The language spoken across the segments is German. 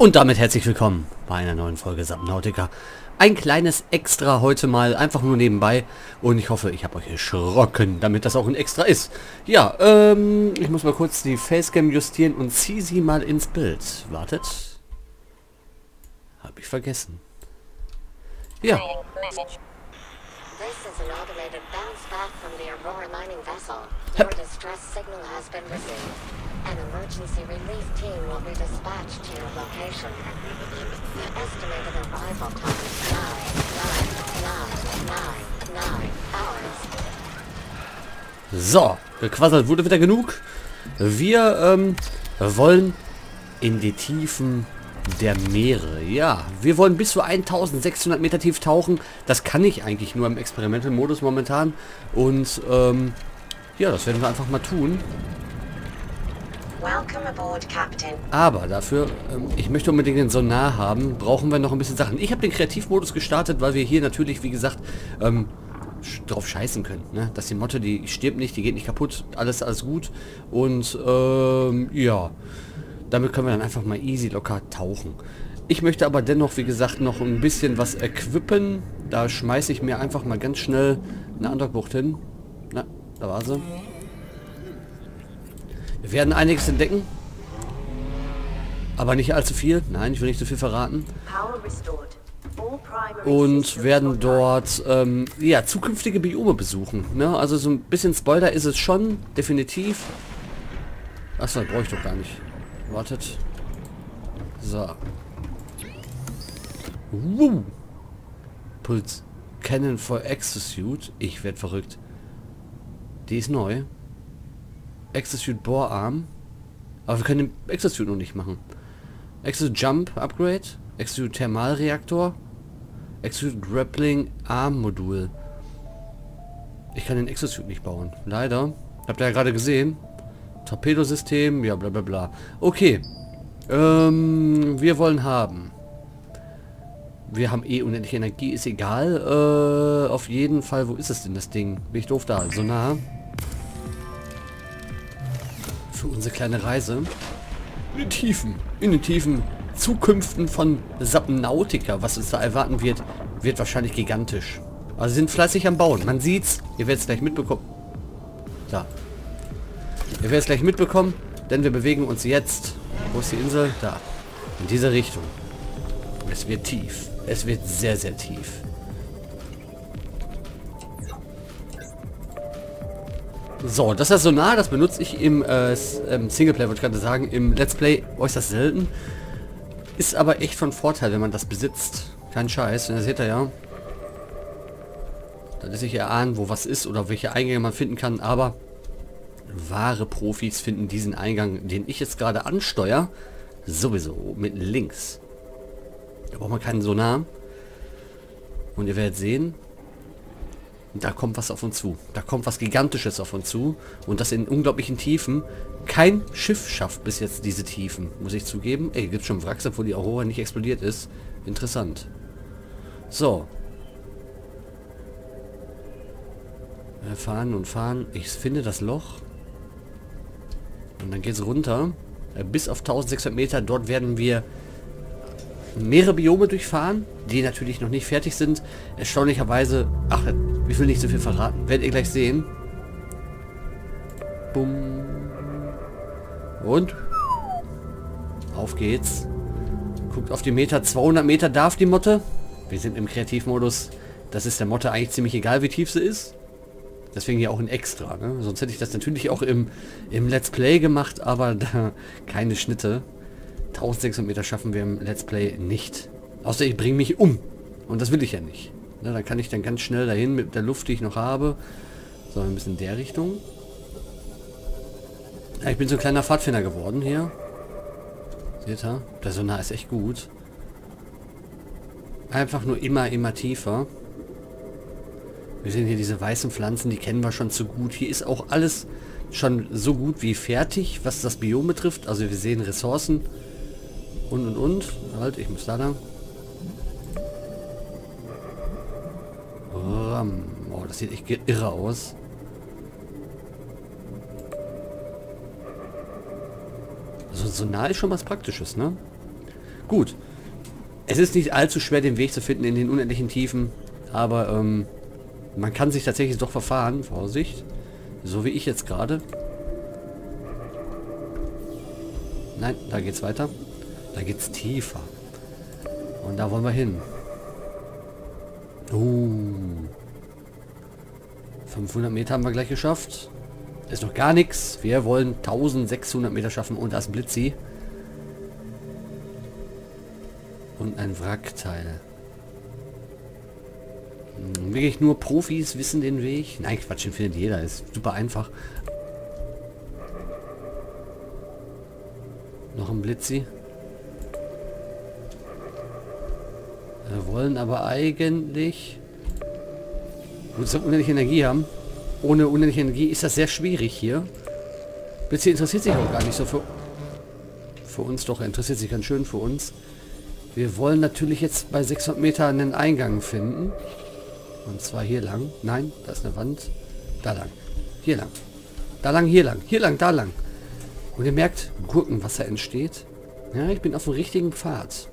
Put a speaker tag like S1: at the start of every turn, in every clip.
S1: Und damit herzlich willkommen bei einer neuen Folge Subnautica. Ein kleines Extra heute mal, einfach nur nebenbei. Und ich hoffe, ich habe euch erschrocken, damit das auch ein Extra ist. Ja, ähm, ich muss mal kurz die Facecam justieren und ziehe sie mal ins Bild. Wartet. Hab ich vergessen. Ja.
S2: Is an emergency relief team will be dispatched to your location. The estimated arrival time is 9, 9, 9, 9, 9 hours.
S1: So, gequasselt wurde wieder genug. Wir ähm, wollen in die Tiefen der Meere. Ja, wir wollen bis zu 1600 Meter tief tauchen. Das kann ich eigentlich nur im Experimental-Modus momentan. Und ähm, ja, das werden wir einfach mal tun.
S2: Welcome aboard, Captain.
S1: Aber dafür, ähm, ich möchte unbedingt den Sonar haben, brauchen wir noch ein bisschen Sachen. Ich habe den Kreativmodus gestartet, weil wir hier natürlich, wie gesagt, ähm, drauf scheißen können. Ne? Dass die Motte, die stirbt nicht, die geht nicht kaputt, alles, alles gut. Und ähm, ja, damit können wir dann einfach mal easy locker tauchen. Ich möchte aber dennoch, wie gesagt, noch ein bisschen was equippen. Da schmeiße ich mir einfach mal ganz schnell eine Andockbucht hin. Na, da war sie. Wir werden einiges entdecken. Aber nicht allzu viel. Nein, ich will nicht zu viel verraten. Und werden dort ähm, ja, zukünftige Biome besuchen. Ne? Also so ein bisschen Spoiler ist es schon, definitiv. Achso, brauche ich doch gar nicht. Wartet. So. Uh. Puls. Cannon for Exosuit. Ich werd verrückt. Die ist neu. Exosuit Bohrarm. Aber wir können den Exosuit noch nicht machen. Exosuit Jump Upgrade. Exosuit Thermalreaktor. Exosuit Grappling Arm Modul. Ich kann den Exosuit nicht bauen. Leider. Habt ihr ja gerade gesehen. Torpedosystem, ja bla bla bla. Okay. Ähm, wir wollen haben. Wir haben eh unendliche Energie, ist egal. Äh, auf jeden Fall, wo ist es denn das Ding? Bin ich doof da? So nah. Für unsere kleine Reise. In den Tiefen. In den Tiefen. Zukünften von Subnautica, was uns da erwarten wird, wird wahrscheinlich gigantisch. Also sie sind fleißig am Bauen. Man sieht's. Ihr werdet es gleich mitbekommen. Da. Ihr werdet es gleich mitbekommen, denn wir bewegen uns jetzt. Wo ist die Insel? Da. In diese Richtung. Es wird tief. Es wird sehr, sehr tief. So, das ist das Sonar, das benutze ich im äh, s- ähm, Singleplay, wollte ich gerade sagen. Im Let's Play äußerst selten. Ist aber echt von Vorteil, wenn man das besitzt. Kein Scheiß, denn das seht ihr ja. Da lässt sich erahnen, wo was ist oder welche Eingänge man finden kann, aber wahre Profis finden diesen Eingang, den ich jetzt gerade ansteuere, sowieso mit links. Da braucht man keinen Sonar. Und ihr werdet sehen, da kommt was auf uns zu. Da kommt was Gigantisches auf uns zu. Und das in unglaublichen Tiefen. Kein Schiff schafft bis jetzt diese Tiefen, muss ich zugeben. Ey, gibt schon Wracks, obwohl die Aurora nicht explodiert ist. Interessant. So. Wir fahren und fahren. Ich finde das Loch. Und dann geht es runter. Äh, Bis auf 1600 Meter. Dort werden wir mehrere Biome durchfahren, die natürlich noch nicht fertig sind. Erstaunlicherweise, ach, ich will nicht so viel verraten. Werdet ihr gleich sehen. Bumm. Und? Auf geht's. Guckt auf die Meter. 200 Meter darf die Motte. Wir sind im Kreativmodus. Das ist der Motte eigentlich ziemlich egal, wie tief sie ist. Deswegen hier auch ein Extra. Ne? Sonst hätte ich das natürlich auch im, im Let's Play gemacht, aber da keine Schnitte. 1600 Meter schaffen wir im Let's Play nicht. Außer ich bringe mich um. Und das will ich ja nicht. Na, dann kann ich dann ganz schnell dahin mit der Luft, die ich noch habe. So, ein bisschen in der Richtung. Ja, ich bin so ein kleiner Pfadfinder geworden hier. Seht ihr? Der Sonar ist echt gut. Einfach nur immer, immer tiefer. Wir sehen hier diese weißen Pflanzen, die kennen wir schon zu gut. Hier ist auch alles schon so gut wie fertig, was das Biom betrifft. Also wir sehen Ressourcen und und und. Halt, ich muss da lang. Ram. Oh, das sieht echt irre aus. Also so nah ist schon was Praktisches, ne? Gut. Es ist nicht allzu schwer, den Weg zu finden in den unendlichen Tiefen, aber ähm, man kann sich tatsächlich doch verfahren. Vorsicht. So wie ich jetzt gerade. Nein, da geht's weiter. Da geht's tiefer. Und da wollen wir hin. Uh. 500 Meter haben wir gleich geschafft. Ist noch gar nichts. Wir wollen 1600 Meter schaffen und das Blitzi. Und ein Wrackteil. Hm, wirklich nur Profis wissen den Weg. Nein, Quatsch, den findet jeder. Ist super einfach. Noch ein Blitzi. Wir wollen aber eigentlich... Wir unendliche Energie haben. Ohne unendliche Energie ist das sehr schwierig hier. Blitzi interessiert sich auch gar nicht so für... Für uns doch, er interessiert sich ganz schön für uns. Wir wollen natürlich jetzt bei 600 Meter einen Eingang finden. Und zwar hier lang. Nein, da ist eine Wand. Da lang. Hier lang. Da lang, hier lang. Hier lang, da lang. Und ihr merkt, Gurkenwasser entsteht. Ja, ich bin auf dem richtigen Pfad.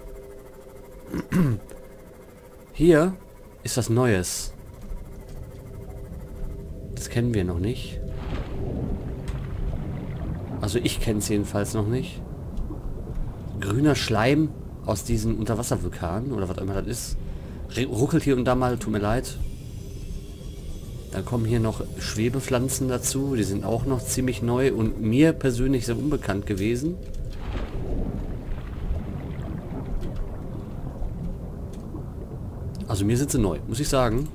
S1: Hier ist was Neues. Das kennen wir noch nicht. Also ich kenne es jedenfalls noch nicht. Grüner Schleim aus diesen Unterwasservulkanen oder was immer das ist. Ruckelt hier und da mal, tut mir leid. Dann kommen hier noch Schwebepflanzen dazu, die sind auch noch ziemlich neu und mir persönlich sehr unbekannt gewesen. Also mir sind sie neu, muss ich sagen.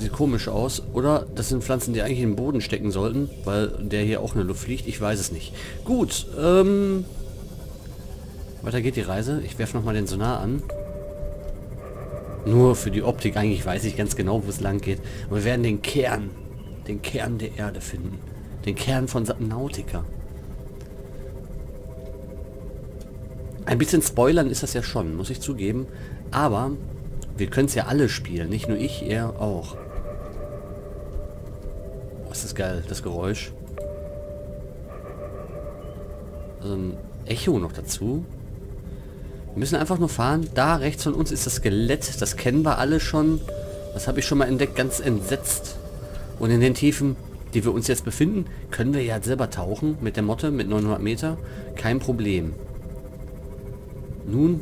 S1: Sieht komisch aus. Oder das sind Pflanzen, die eigentlich im Boden stecken sollten, weil der hier auch in der Luft fliegt. Ich weiß es nicht. Gut, ähm... Weiter geht die Reise. Ich werfe nochmal den Sonar an. Nur für die Optik. Eigentlich weiß ich ganz genau, wo es lang geht. Und wir werden den Kern, den Kern der Erde finden. Den Kern von Subnautica. Ein bisschen spoilern ist das ja schon, muss ich zugeben. Aber wir können es ja alle spielen. Nicht nur ich, er auch. Was ist geil, das Geräusch. Also ein Echo noch dazu. Wir müssen einfach nur fahren. Da rechts von uns ist das Skelett. Das kennen wir alle schon. Das habe ich schon mal entdeckt. Ganz entsetzt. Und in den Tiefen, die wir uns jetzt befinden, können wir ja selber tauchen. Mit der Motte, mit 900 Meter. Kein Problem. Nun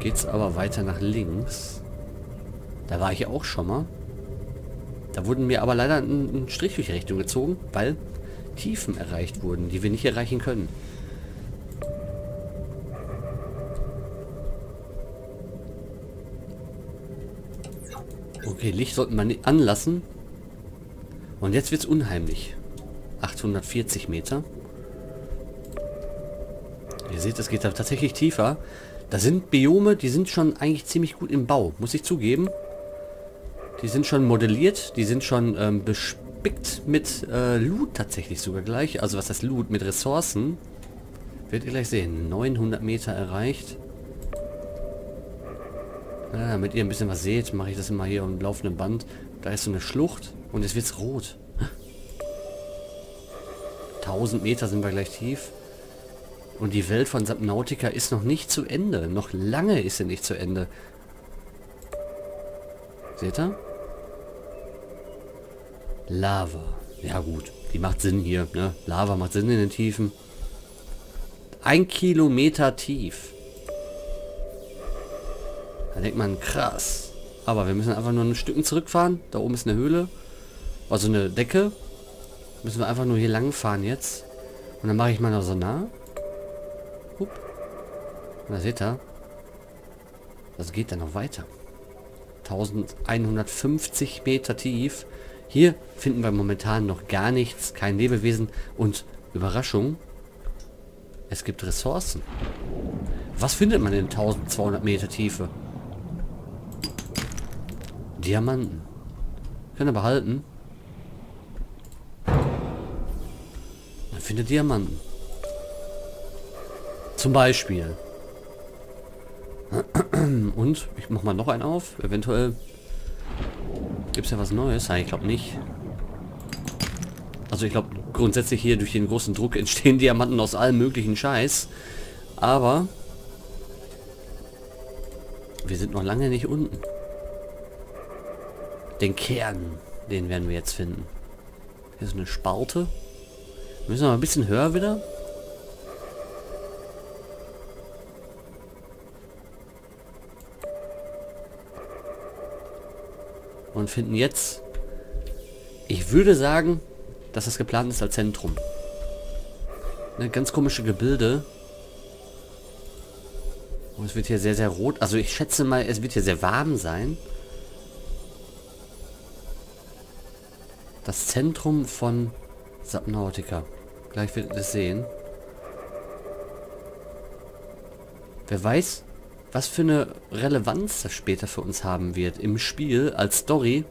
S1: geht es aber weiter nach links. Da war ich auch schon mal. Da wurden mir aber leider ein, Strich durch die Richtung gezogen, weil Tiefen erreicht wurden, die wir nicht erreichen können. Okay, Licht sollten wir nicht anlassen. Und jetzt wird es unheimlich. 840 Meter. Ihr seht, es geht da tatsächlich tiefer. Da sind Biome, die sind schon eigentlich ziemlich gut im Bau, muss ich zugeben. Die sind schon modelliert, die sind schon ähm, bespickt mit äh, Loot tatsächlich sogar gleich. Also was heißt Loot? Mit Ressourcen. Werdet ihr gleich sehen. 900 Meter erreicht. Ja, damit ihr ein bisschen was seht, mache ich das immer hier am laufenden Band. Da ist so eine Schlucht und jetzt wird's rot. 1000 Meter sind wir gleich tief. Und die Welt von Subnautica ist noch nicht zu Ende. Noch lange ist sie nicht zu Ende. Seht ihr? Lava. Ja gut, die macht Sinn hier. Ne? Lava macht Sinn in den Tiefen. Ein Kilometer tief. Da denkt man, krass. Aber wir müssen einfach nur ein Stück zurückfahren. Da oben ist eine Höhle. Also eine Decke. Müssen wir einfach nur hier lang fahren jetzt. Und dann mache ich mal noch so nah. Da seht ihr. Das geht dann noch weiter. 1150 Meter tief. Hier finden wir momentan noch gar nichts. Kein Lebewesen. Und Überraschung. Es gibt Ressourcen. Was findet man in 1200 Meter Tiefe? Diamanten. Können wir behalten. Man findet Diamanten. Zum Beispiel. Und ich mach mal noch einen auf. Eventuell gibt es ja was Neues. Nein, ich glaube nicht. Also ich glaube, grundsätzlich hier durch den großen Druck entstehen Diamanten aus allem möglichen Scheiß. Aber wir sind noch lange nicht unten. Den Kern, den werden wir jetzt finden. Hier ist eine Spalte. Müssen wir mal ein bisschen höher wieder. Und finden jetzt, ich würde sagen, dass das geplant ist als Zentrum. Eine ganz komische Gebilde. Und es wird hier sehr, sehr rot. Also ich schätze mal, es wird hier sehr warm sein. Das Zentrum von Subnautica. Gleich wird es sehen. Wer weiß, was für eine Relevanz das später für uns haben wird im Spiel als Story.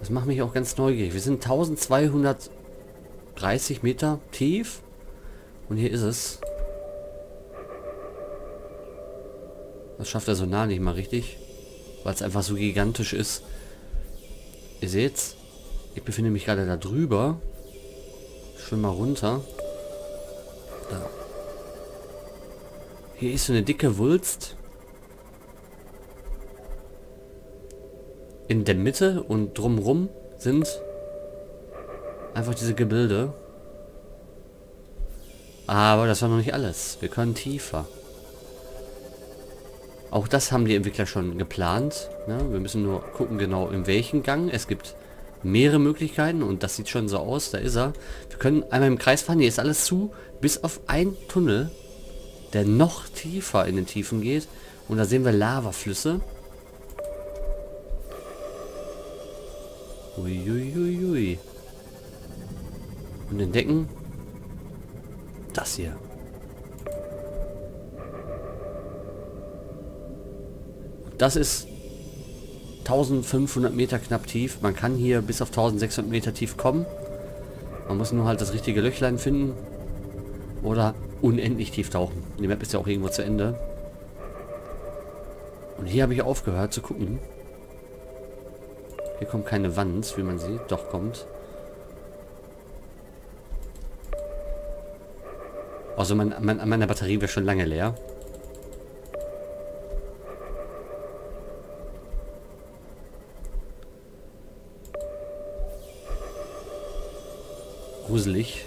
S1: Das macht mich auch ganz neugierig. Wir sind 1230 Meter tief. Und hier ist es. Das schafft der Sonar nicht mal richtig. Weil es einfach so gigantisch ist. Ihr seht's. Ich befinde mich gerade da drüber. Schwimm mal runter. Da. Hier ist so eine dicke Wulst. In der Mitte und drumrum sind einfach diese Gebilde. Aber das war noch nicht alles. Wir können tiefer. Auch das haben die Entwickler schon geplant. Ne? Wir müssen nur gucken genau in welchen Gang. Es gibt mehrere Möglichkeiten und das sieht schon so aus. Da ist er. Wir können einmal im Kreis fahren. Hier ist alles zu. Bis auf ein Tunnel, der noch tiefer in den Tiefen geht. Und da sehen wir Lavaflüsse. Uiuiuiui. Und entdecken das hier. Das ist 1500 Meter knapp tief. Man kann hier bis auf 1600 Meter tief kommen. Man muss nur halt das richtige Löchlein finden. Oder unendlich tief tauchen. Die Map ist ja auch irgendwo zu Ende. Und hier habe ich aufgehört zu gucken. Hier kommt keine Wand, wie man sieht. Doch, kommt. Also mein, mein, meine Batterie wäre schon lange leer. Gruselig.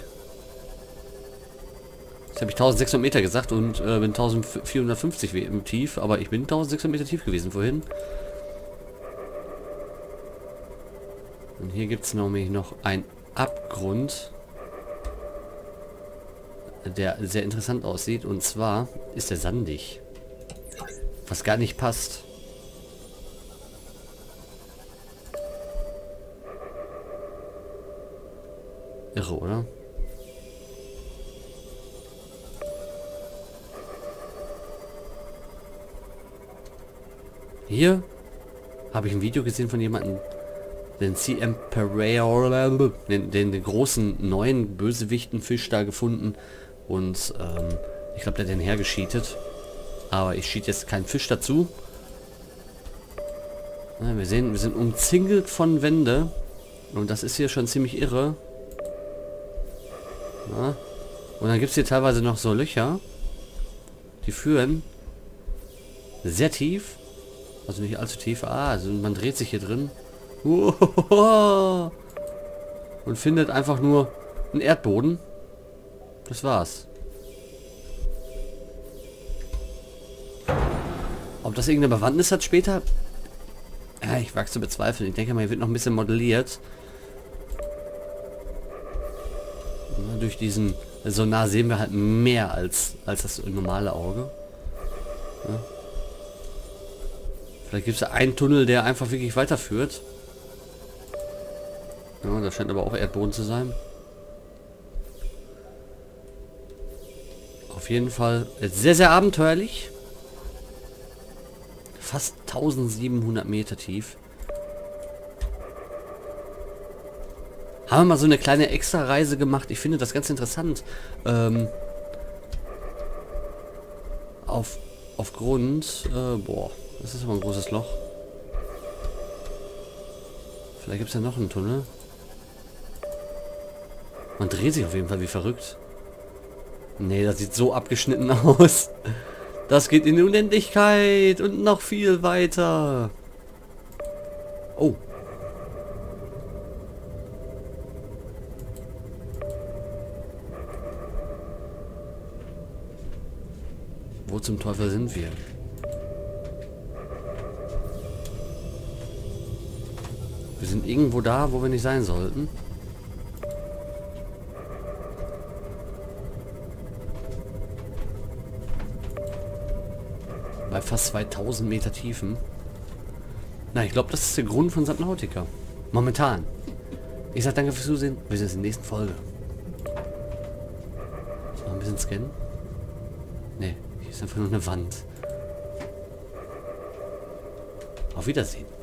S1: Jetzt habe ich 1600 Meter gesagt und äh, bin 1450 im tief, aber ich bin 1600 Meter tief gewesen vorhin. Und hier gibt es nämlich noch einen Abgrund, der sehr interessant aussieht. Und zwar ist der sandig. Was gar nicht passt. Irre, oder? Hier habe ich ein Video gesehen von jemandem, den Sea Emperor, den, den, den großen neuen Bösewichtenfisch da gefunden. Und ähm, ich glaube, der hat den hergeschietet. Aber ich schied jetzt keinen Fisch dazu. Ja, wir sehen, wir sind umzingelt von Wände. Und das ist hier schon ziemlich irre. Ja. Und dann gibt es hier teilweise noch so Löcher. Die führen sehr tief. Also nicht allzu tief. Ah, also man dreht sich hier drin. Und findet einfach nur einen Erdboden. Das war's. Ob das irgendeine Bewandtnis hat später? Ja, ich wachse zu bezweifeln. Ich denke mal, hier wird noch ein bisschen modelliert. Ja, durch diesen Sonar sehen wir halt mehr als, als das normale Auge. Ja. Vielleicht gibt es ja einen Tunnel, der einfach wirklich weiterführt. Ja, das scheint aber auch Erdboden zu sein. Auf jeden Fall sehr, sehr abenteuerlich. Fast 1700 Meter tief. Haben wir mal so eine kleine Extra-Reise gemacht. Ich finde das ganz interessant. Ähm, auf, aufgrund... Äh, boah, das ist aber ein großes Loch. Vielleicht gibt es ja noch einen Tunnel. Man dreht sich auf jeden Fall wie verrückt. Nee, das sieht so abgeschnitten aus. Das geht in die Unendlichkeit und noch viel weiter. Oh. Wo zum Teufel sind wir? Wir sind irgendwo da, wo wir nicht sein sollten. Bei fast 2000 Meter Tiefen. Na, ich glaube, das ist der Grund von Subnautica. Momentan. Ich sag danke fürs Zusehen. Wir sehen uns in der nächsten Folge. Noch ein bisschen scannen. Ne, hier ist einfach nur eine Wand. Auf Wiedersehen.